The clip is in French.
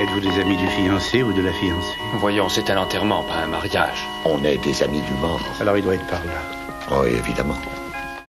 Êtes-vous des amis du fiancé ou de la fiancée Voyons, c'est un enterrement, pas un mariage. On est des amis du mort. Alors il doit être par là. Oui, évidemment.